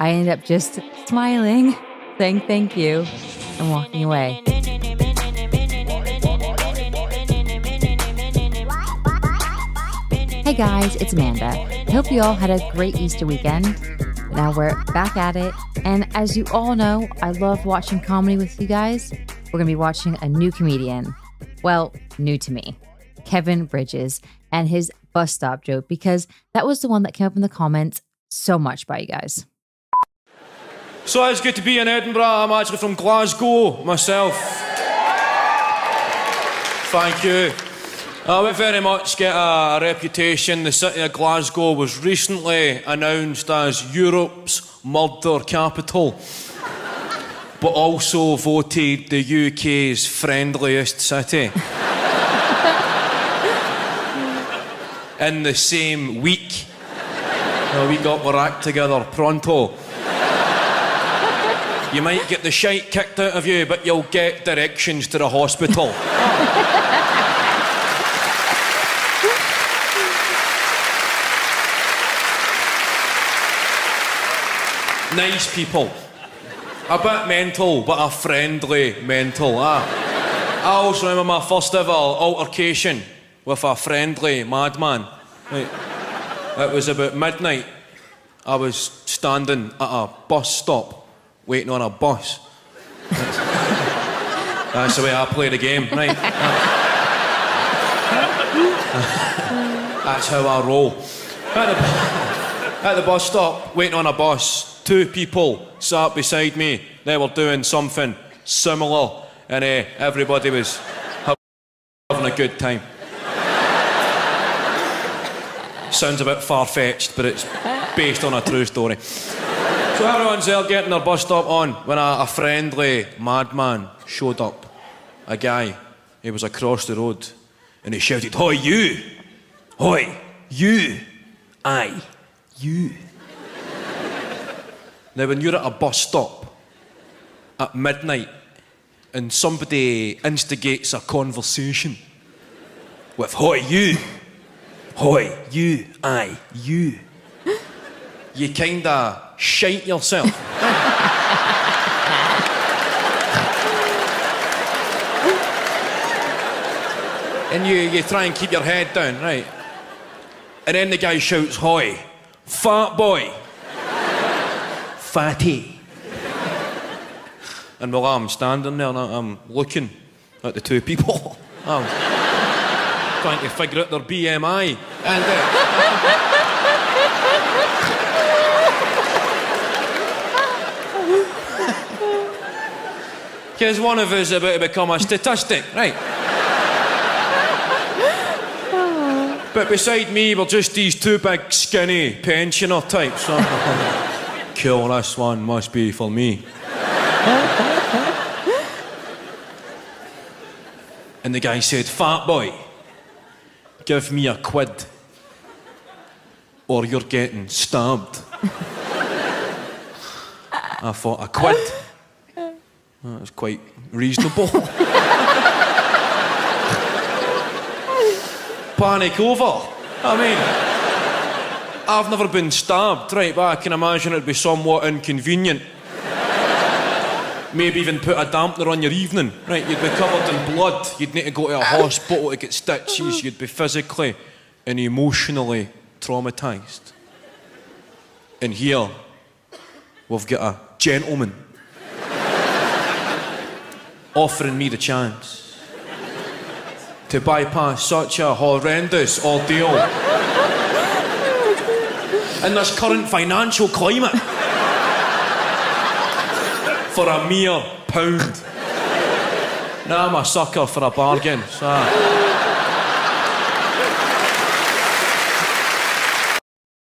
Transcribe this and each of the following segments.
I ended up just smiling, saying thank you, and walking away. Hey guys, it's Amanda. I hope you all had a great Easter weekend. Now we're back at it. And as you all know, I love watching comedy with you guys. We're going to be watching a new comedian. Well, new to me, Kevin Bridges, and his bus stop joke, because that was the one that came up in the comments so much by you guys. So it's good to be in Edinburgh. I'm actually from Glasgow myself. Thank you. Uh, I would very much get a, reputation. The city of Glasgow was recently announced as Europe's murder capital, but also voted the UK's friendliest city. in the same week, Now, we got our act together pronto. You might get the shite kicked out of you, but you'll get directions to the hospital. nice people. A bit mental, but a friendly mental. Ah. I also remember my first ever altercation with a friendly madman. Right. It was about midnight. I was standing at a bus stop waiting on a bus. That's the way I play the game, right? That's how I roll. At the, at the bus stop, waiting on a bus, two people sat beside me. They were doing something similar, and uh, everybody was having a good time. Sounds a bit far fetched, but it's based on a true story. So everyone's there getting their bus stop on when a, a friendly madman showed up. A guy. He was across the road and he shouted, Hoi, you! Hoi, you! Aye, you. now, when you're at a bus stop at midnight and somebody instigates a conversation with, Hoi, you! Hoi, you! Aye, you! You kinda shite yourself. and you, you try and keep your head down, right? And then the guy shouts, Hoy, fat boy, fatty. And while I'm standing there and I'm looking at the two people, I'm trying to figure out their BMI. And. Uh, Because one of us is about to become a statistic, right? but beside me were just these two big, skinny pensioner types. Kill this one must be for me. and the guy said, Fat boy, give me a quid or you're getting stabbed. I thought, a quid? That was quite reasonable. Panic over. I mean, I've never been stabbed, right? But I can imagine it'd be somewhat inconvenient. Maybe even put a dampener on your evening, right? You'd be covered in blood. You'd need to go to a hospital to get stitches. You'd be physically and emotionally traumatised. And here, we've got a gentleman offering me the chance to bypass such a horrendous ordeal in this current financial climate for a mere pound. Now I'm a sucker for a bargain. So.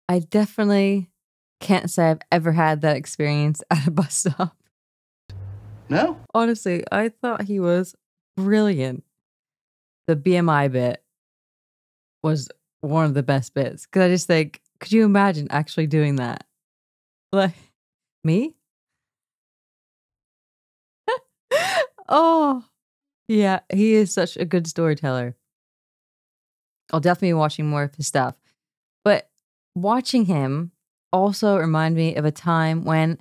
I definitely can't say I've ever had that experience at a bus stop. No? Honestly, I thought he was brilliant. The BMI bit was one of the best bits because I just think, could you imagine actually doing that? Like, me? oh, yeah, he is such a good storyteller. I'll definitely be watching more of his stuff. But watching him also remind me of a time when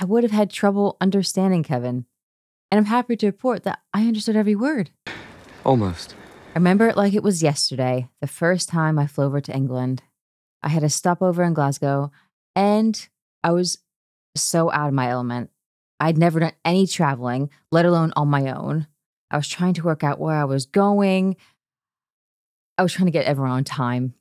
I would have had trouble understanding Kevin. And I'm happy to report that I understood every word. Almost. I remember it like it was yesterday, the first time I flew over to England. I had a stopover in Glasgow and I was so out of my element. I'd never done any traveling, let alone on my own. I was trying to work out where I was going. I was trying to get everyone on time.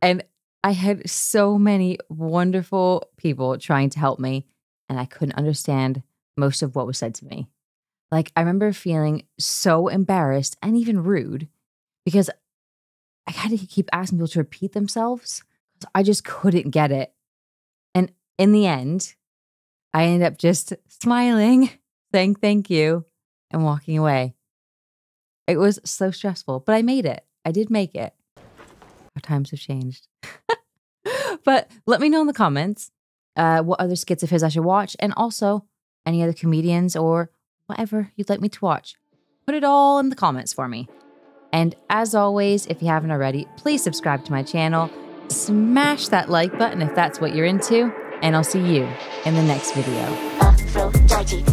And I had so many wonderful people trying to help me, and I couldn't understand most of what was said to me. Like, I remember feeling so embarrassed and even rude because I had to keep asking people to repeat themselves. I just couldn't get it. And in the end, I ended up just smiling, saying thank you, and walking away. It was so stressful, but I made it. I did make it. Our times have changed. but let me know in the comments uh, what other skits of his I should watch, and also any other comedians or whatever you'd like me to watch. Put it all in the comments for me. And as always, if you haven't already, please subscribe to my channel. Smash that like button if that's what you're into, and I'll see you in the next video. Aphrodite.